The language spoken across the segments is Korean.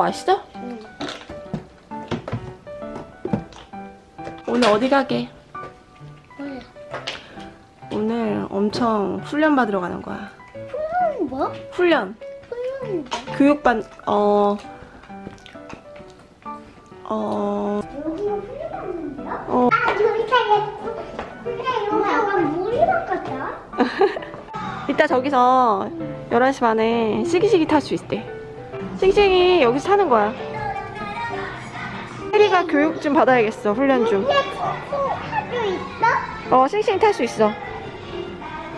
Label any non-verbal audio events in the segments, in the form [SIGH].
맛있어? 오늘 어디 가게? 뭐야? 오늘 엄청 훈련 받으러 가는 거야. 훈련이 뭐? 훈련. 훈련이 뭐? 교육반, 어, 어, 여기가 훈련하는데요? 어. 아, 놀이터에 근데 이거 약간 물이랑 같다? [LAUGHS] 이따 저기서 11시 반에 시기시기 탈 수 있대. 시기시기 여기서 타는 거야. 혜리가 교육 좀 받아야겠어, 훈련 좀. 이게 학교 있어? 어, 싱싱이 탈 수 있어.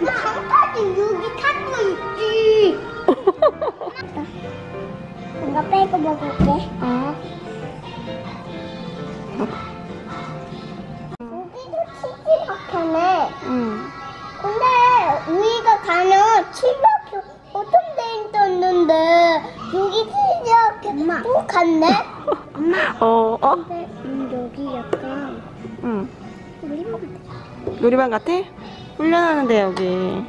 이거 잠깐만 여기 타고 있지. [LAUGHS] 이거 빼고 먹을게. 갔네? 엄마 [LAUGHS] 어, 어? 근데 음, 여기 약간 응. 우리 먹 놀이방 같아? 훈련하는데, 여기.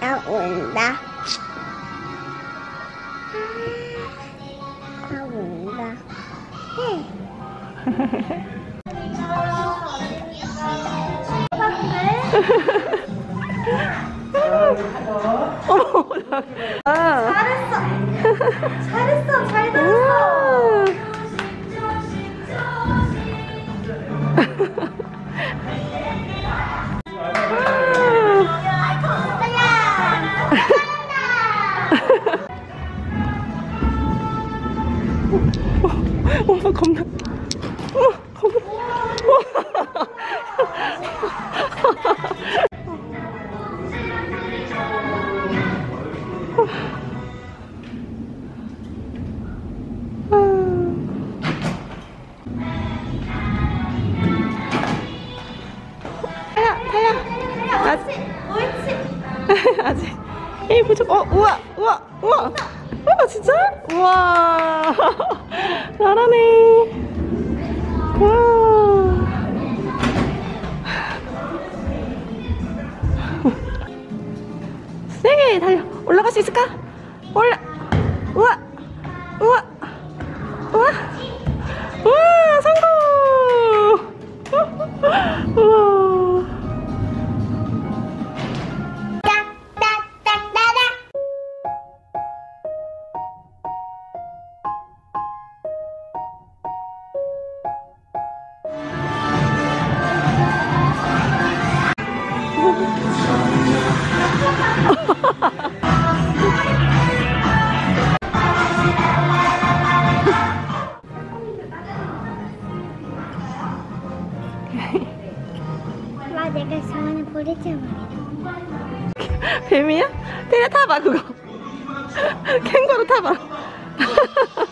나 온다 나 온다 [LAUGHS] [LAUGHS] 어머, 아. 잘했어 잘했어 잘 우와. 엄마 겁나. 어머, 겁나. 어, 우와, 우와, 우와. 우와, 진짜? 우와. [LAUGHS] 잘하네. 우와. [LAUGHS] 세게 달려. 올라갈 수 있을까? 올라. 우와. 보리차만 뱀이야? 때려 타봐 그거. [LAUGHS] 캥거루 타봐 [LAUGHS]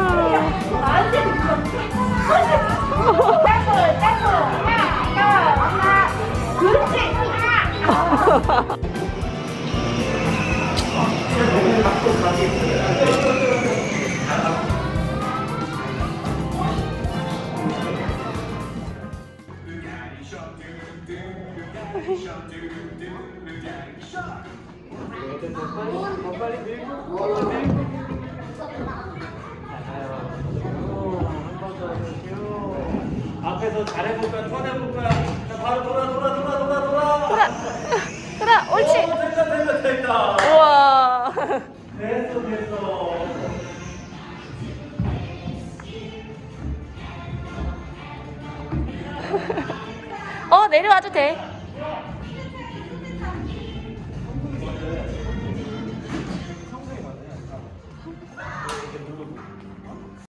앞에서 잘해볼까 턴해볼까 자 바로 돌아 돌아 돌아 돌아 돌아 돌아 돌아 옳지 오, 됐다 됐다 됐다 우와 됐어 됐어 어, 내려와도 돼.